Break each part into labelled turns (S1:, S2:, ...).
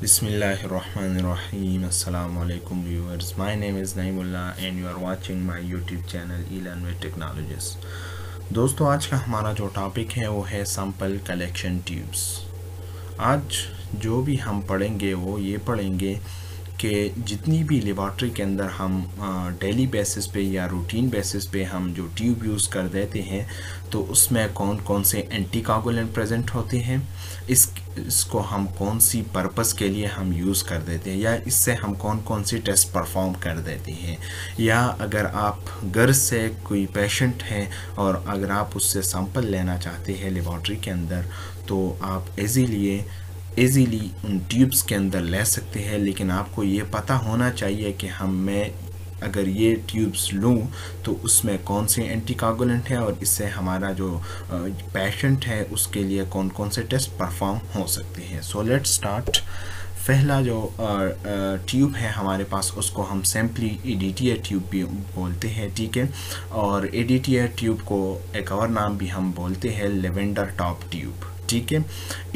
S1: Bismillahirrahmanirrahim. Assalamu alaikum viewers. My name is Naimullah and you are watching my YouTube channel Elan with Technologies. दोस्तों आज का हमारा जो topic है वो है सैंपल कलेक्शन ट्यूब्स आज जो भी हम पढ़ेंगे वो ये पढ़ेंगे कि जितनी भी लेबॉर्ट्री के अंदर हम डेली बेसिस पे या रूटीन बेसिस पे हम जो ट्यूब यूज़ कर देते हैं तो उसमें कौन कौन से एंटी कागुलेंट प्रेजेंट होते हैं, इस, इसको हम कौन सी पर्पस के लिए हम यूज़ कर देते हैं, या इससे हम कौन कौन सी टेस्ट परफॉर्म कर देते हैं, या अगर आप घर से कोई पेशेंट हैं और अगर आप उससे सैंपल लेना चाहते हैं लेबॉर्ट्री के अंदर तो आप इजीली इजीली उन ट्यूब्स के अंदर ले सकते हैं, लेकिन आपको ये पता होना चाहिए कि हम मैं अगर ये ट्यूब्स लूँ तो उसमें कौन से एंटीकागुलेंट है और इससे हमारा जो पेशेंट है, उसके लिए कौन कौन से टेस्ट परफॉर्म हो सकते हैं। सो लेट स्टार्ट पहला जो ट्यूब है हमारे पास, उसको हम सिंपली ई ट्यूब भी बोलते हैं, ठीक है? और ई ट्यूब को एक और नाम भी हम बोलते हैं लेवेंडर टॉप ट्यूब ठीक है।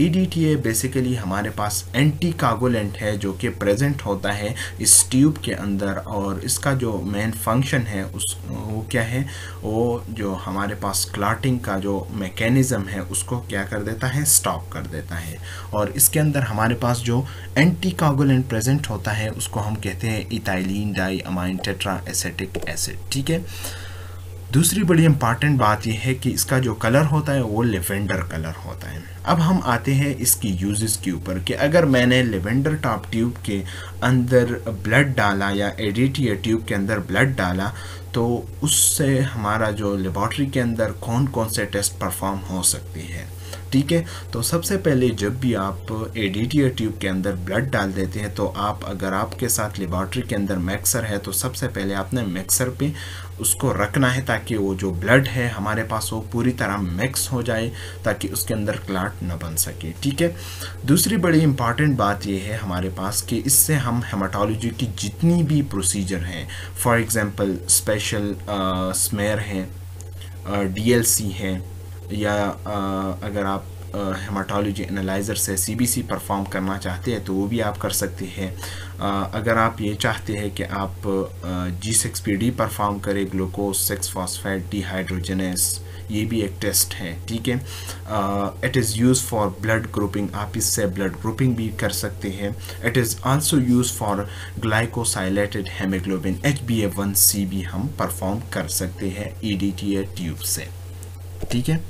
S1: E D T A basically हमारे पास एंटी कागोलेंट है जो कि प्रेजेंट होता है इस ट्यूब के अंदर और इसका जो मेन फ़ंक्शन है उस, वो क्या है? वो जो हमारे पास क्लाटिंग का जो मैकेनिज़्म है उसको क्या कर देता है? स्टॉप कर देता है। और इसके अंदर हमारे पास जो एंटी कागोलेंट प्रेजेंट होता है उसको हम कहते हैं ethylene diamine tetra acetic acid ठीक है? दूसरी बड़ी इंपॉर्टेंट बात यह है कि इसका जो कलर होता है, वो लेवेंडर कलर होता है। अब हम आते हैं इसकी यूजेस के ऊपर कि अगर मैंने लेवेंडर टॉप ट्यूब के अंदर ब्लड डाला या एडिट या ट्यूब के अंदर ब्लड डाला तो उससे हमारा जो लेबॉर्ट्री के अंदर कौन कौन से टेस्ट परफॉर्म हो सकती हैं? ठीक है? तो सबसे पहले जब भी आप एडिटियर ट्यूब के अंदर ब्लड डाल देते हैं तो आप, अगर आपके साथ लेबॉर्ट्री के अंदर मैक्सर है तो सबसे पहले आपने मैक्सर पे उसको रखना है ताकि वो जो ब्लड है हमारे पास वो पूरी तरह मिक्स हो जाए, ताकि उसके अंदर क्लाट न बन सके, ठीक है? दूसरी बड़ी इंपॉर्टेंट बात ये है हमारे पास कि इससे हम हेमाटोलॉजी की जितनी भी प्रोसीजर हैं फॉर एग्ज़ाम्पल स्पेशल स्मेयर हैं डीएलसी हैं या आ, अगर आप हेमाटोलॉजी एनालाइज़र से सीबीसी परफॉर्म करना चाहते हैं तो वो भी आप कर सकते हैं। अगर आप ये चाहते हैं कि आप G six P D perform करें ग्लूकोज सिक्स फॉस्फेट डिहाइड्रोजनस ये भी एक टेस्ट है ठीक है? It is use for blood grouping आप इससे ब्लड ग्रुपिंग भी कर सकते हैं। It is also use for glycosylated haemoglobin H B A one C भी हम परफॉर्म कर सकते हैं E D T A tube से। ठीक है?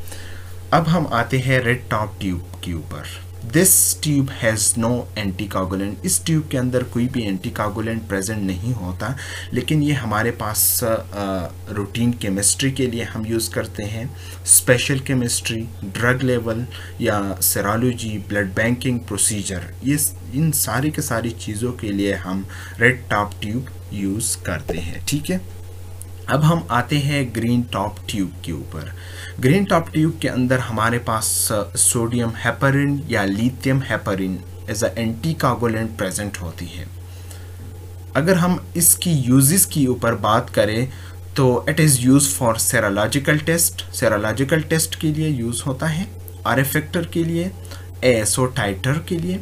S1: अब हम आते हैं रेड टॉप ट्यूब के ऊपर। This tube has no anticoagulant इस ट्यूब के अंदर कोई भी एंटीकागुलेंट प्रेजेंट नहीं होता, लेकिन ये हमारे पास रूटीन केमिस्ट्री के लिए हम यूज़ करते हैं। स्पेशल केमिस्ट्री ड्रग लेवल या सेरालॉजी ब्लड बैंकिंग प्रोसीजर ये इन सारी के सारी चीज़ों के लिए हम रेड टॉप ट्यूब यूज़ करते हैं। ठीक है? अब हम आते हैं ग्रीन टॉप ट्यूब के ऊपर। ग्रीन टॉप ट्यूब के अंदर हमारे पास सोडियम हेपरिन या lithium heparin as a anticoagulant present होती है। अगर हम इसकी यूजेस की ऊपर बात करें तो it is use for serological test serological test के लिए यूज़ होता है आर फैक्टर के लिए एसओ टाइटर के लिए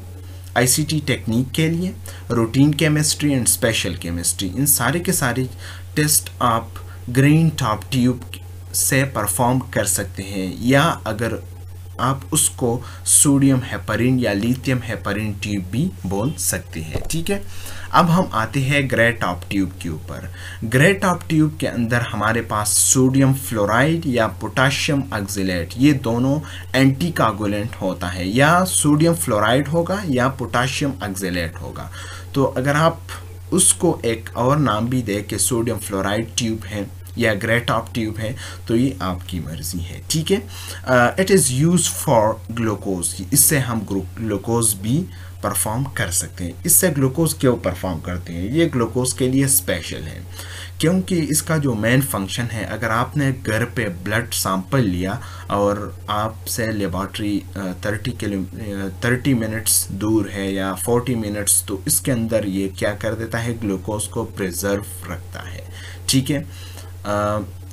S1: आईसीटी टेक्निक के लिए routine chemistry and special chemistry इन सारे के सारे टेस्ट आप ग्रीन टॉप ट्यूब से परफॉर्म कर सकते हैं, या अगर आप उसको सोडियम हेपरिन या लिथियम हेपरिन ट्यूब भी बोल सकते हैं, ठीक है? अब हम आते हैं ग्रे टॉप ट्यूब के ऊपर। ग्रे टॉप ट्यूब के अंदर हमारे पास सोडियम फ्लोराइड या पोटाशियम ऑक्जिलेट ये दोनों एंटी कागुलेंट होता है, या सोडियम फ्लोराइड होगा या पोटाशियम ऑक्जिलेट होगा। तो अगर आप उसको एक और नाम भी दे के सोडियम फ्लोराइड ट्यूब है या ग्रे टॉप ट्यूब है तो ये आपकी मर्ज़ी है, ठीक है? It is use for glucose इससे हम ग्लूकोज भी परफॉर्म कर सकते हैं। इससे ग्लूकोज क्यों परफॉर्म करते हैं। ये ग्लूकोज के लिए स्पेशल है। क्योंकि इसका जो मेन फ़ंक्शन है, अगर आपने घर पे ब्लड सैंपल लिया और आपसे laboratory thirty kilo thirty minutes दूर है या फोर्टी मिनट्स तो इसके अंदर ये क्या कर देता है? ग्लूकोज को प्रिजर्व रखता है। ठीक है?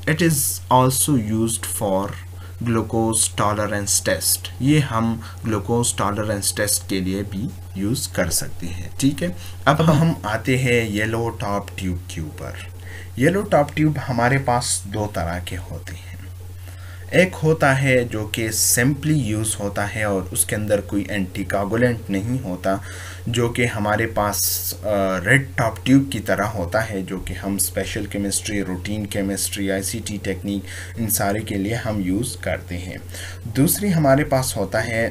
S1: It is also use for glucose tolerance test ये हम ग्लूकोज टॉलरेंस टेस्ट के लिए भी यूज़ कर सकते हैं, ठीक है? अब हम आते हैं येलो टॉप ट्यूब के ऊपर। येलो टॉप ट्यूब हमारे पास दो तरह के होते हैं। एक होता है जो कि सिंपली यूज़ होता है और उसके अंदर कोई एंटीकागुलेंट नहीं होता, जो कि हमारे पास रेड टॉप ट्यूब की तरह होता है, जो कि हम special chemistry routine chemistry ICT technique इन सारे के लिए हम यूज़ करते हैं। दूसरी हमारे पास होता है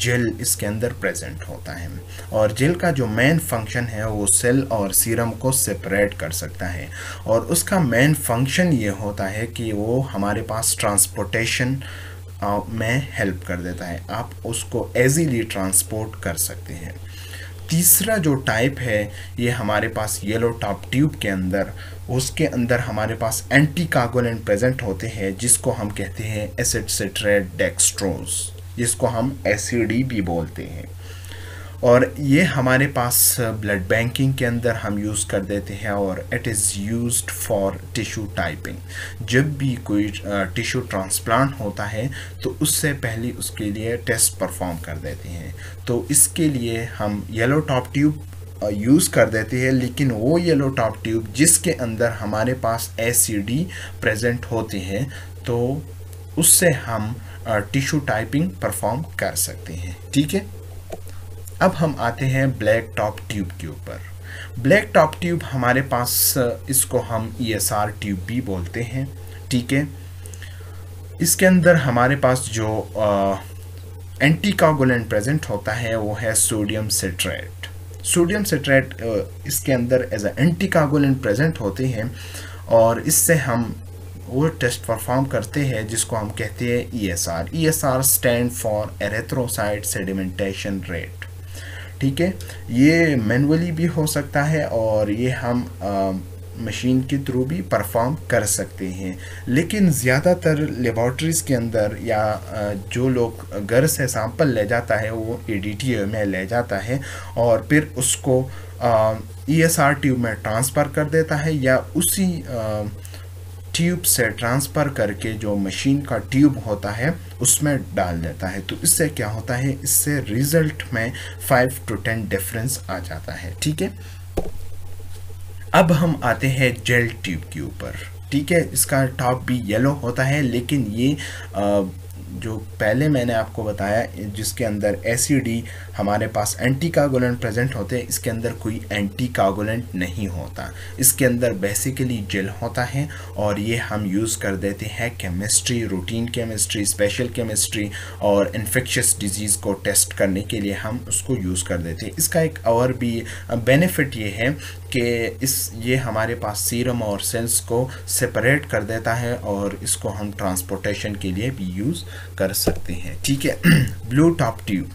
S1: जेल इसके अंदर प्रेजेंट होता है और जेल का जो मेन फ़ंक्शन है वो सेल और सीरम को सेपरेट कर सकता है और उसका मेन फ़ंक्शन ये होता है कि वो हमारे पास ट्रांसपोर्टेशन में हेल्प कर देता है। आप उसको एजीली ट्रांसपोर्ट कर सकते हैं। तीसरा जो टाइप है, ये हमारे पास येलो टॉप ट्यूब के अंदर, उसके अंदर हमारे पास एंटी कागोलेंट प्रेजेंट होते हैं, जिसको हम कहते हैं एसिड सिट्रेट डेक्सट्रोज जिसको हम एसिडी भी बोलते हैं। और ये हमारे पास ब्लड बैंकिंग के अंदर हम यूज़ कर देते हैं और it is used for tissue typing जब भी कोई टिश्यू ट्रांसप्लांट होता है तो उससे पहले उसके लिए टेस्ट परफॉर्म कर देते हैं। तो इसके लिए हम येलो टॉप ट्यूब यूज़ कर देते हैं, लेकिन वो येलो टॉप ट्यूब जिसके अंदर हमारे पास एसिडी प्रेजेंट होते हैं तो उससे हम टिश्यू टाइपिंग परफॉर्म कर सकते हैं। ठीक है? अब हम आते हैं ब्लैक टॉप ट्यूब के ऊपर। ब्लैक टॉप ट्यूब हमारे पास, इसको हम ई एस आर ट्यूब भी बोलते हैं, ठीक है? इसके अंदर हमारे पास जो एंटी कागुलेंट प्रेजेंट होता है, वो है सोडियम सिट्रेट सोडियम सिट्रेट इसके अंदर as a anticoagulant present होते हैं, और इससे हम वो टेस्ट परफॉर्म करते हैं, जिसको हम कहते हैं E S R E S R stand for erythrocyte sedimentation rate ठीक है? ये मैनुअली भी हो सकता है और ये हम मशीन के थ्रू भी परफॉर्म कर सकते हैं। लेकिन ज़्यादातर लेबॉर्ट्रीज़ के अंदर या जो लोग घर से सैंपल ले जाता है वो ए में ले जाता है और फिर उसको ई एस आर ट्यूब में ट्रांसफ़र कर देता है या उसी आ, ट्यूब से ट्रांसफ़र करके जो मशीन का ट्यूब होता है उसमें डाल देता है। तो इससे क्या होता है? इससे रिज़ल्ट में फाइव टू टेन डिफरेंस आ जाता है ठीक है? अब हम आते हैं जेल ट्यूब के ऊपर ठीक है? इसका टॉप भी येलो होता है लेकिन ये आ, जो पहले मैंने आपको बताया, जिसके अंदर एसिडी हमारे पास एंटी कागुलेंट प्रेजेंट होते हैं, इसके अंदर कोई एंटी कागुलेंट नहीं होता। इसके अंदर बेसिकली जेल होता है और ये हम यूज़ कर देते हैं chemistry routine chemistry special chemistry और इन्फेक्शस डिज़ीज़ को टेस्ट करने के लिए हम उसको यूज़ कर देते हैं। इसका एक और भी बेनिफिट ये है कि इस, ये हमारे पास सीरम और सेल्स को सेपरेट कर देता है और इसको हम ट्रांसपोर्टेशन के लिए भी यूज़ कर सकते हैं। ठीक है blue top tube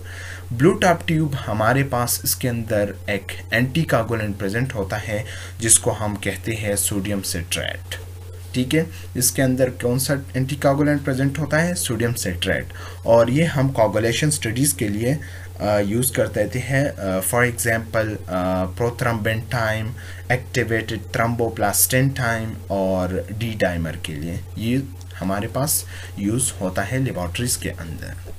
S1: blue top tube हमारे पास इसके अंदर एक एंटी कागुलेंट प्रेजेंट होता है, जिसको हम कहते हैं सोडियम सिट्रेट ठीक है? इसके अंदर कौन सा एंटी कागोलेंट प्रेजेंट होता है? सोडियम सेट्रेट और ये हम कागोलेशन स्टडीज़ के लिए यूज़ करते हैं for example prothrombin time activated thromboplastin time और डी डाइमर के लिए. ये हमारे पास यूज़ होता है लेबॉर्ट्रीज़ के अंदर.